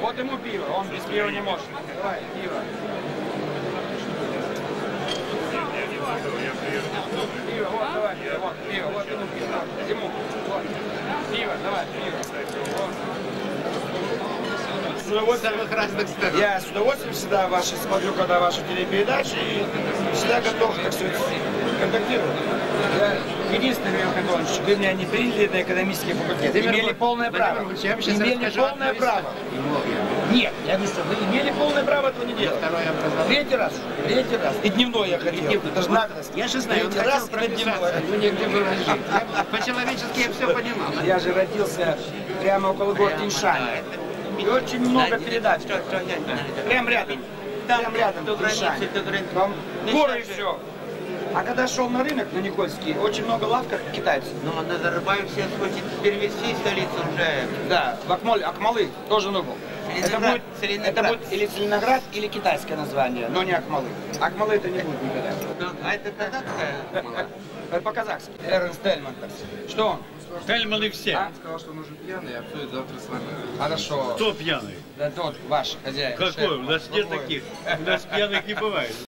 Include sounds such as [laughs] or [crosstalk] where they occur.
Вот ему пиво, он без пива не может. Давай, пиво. Пиво, вот, давай, пиво, вот, пиво, вот ему пиво. Ему, вот. Пиво, давай, пиво. Вот. С удовольствием. Самых разных сторон. Я с удовольствием всегда ваши смотрю, когда ваши передачи, и всегда готов, так сказать, контактировать. Я, единственное, Михаил Кантонович, вы меня не приняли на экономический факультет. Владимир имели полное право. Я имели расскажу полное право. Нет, я что вы имели полное право этого не делать. Третий раз, третий раз. И дневной я хотел. Это же надобность. Я же знаю, Третий раз и дневной. ну негде было жить. Я По-человечески я все понимал. Я же родился прямо около города Иншаня. И очень много передач. Прям рядом. Прям рядом, до границы, до границы. Там горы и все. А когда шел на рынок на Никольский, очень много лавках китайцев. Ну, Назарбаев сейчас хочет перевести столицу уже. Да, в Акмоле, Акмалы тоже новый. Это будет, это будет или Целиноград, или китайское название, но не Акмалы. Акмалы это не будет никогда. Ну, а это казахская? [laughs] Это по-казахски. Эрнст Тельман. Что он? Тельманы все. А? Сказал, что нужен пьяный, а обсудит завтра с вами. Хорошо. Кто пьяный? Да тот ваш хозяин. Какой? шеф. У нас нет таких. У нас пьяных не бывает.